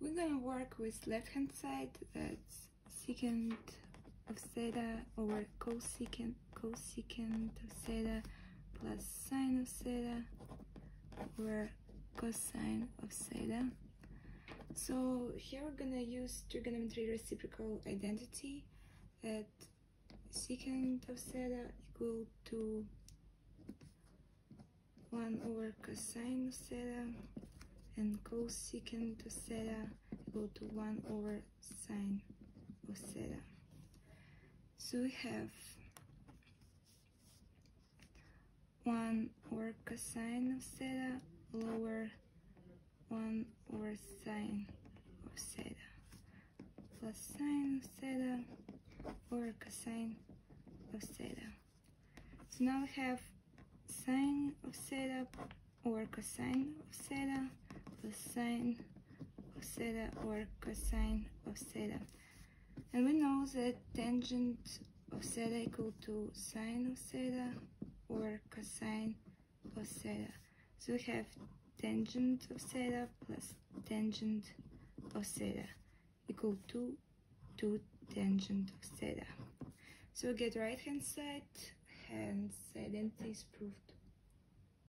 we're gonna work with left hand side that's secant of theta over cosecant cosecant of theta plus sine of theta over cosine of theta. So here we're gonna use trigonometry reciprocal identity that secant of theta equal to 1 over cosine of theta and cosecant of theta equal to 1 over sine of theta. So we have 1 over cosine of theta lower 1 over sine of theta plus sine of theta over cosine of theta. So now we have sine of theta over cosine of theta plus sine of theta or cosine of theta. And we know that tangent of theta equal to sine of theta or cosine of theta. So we have tangent of theta plus tangent of theta equal to 2 tangent of theta. So we get right hand side, hence identity is proved.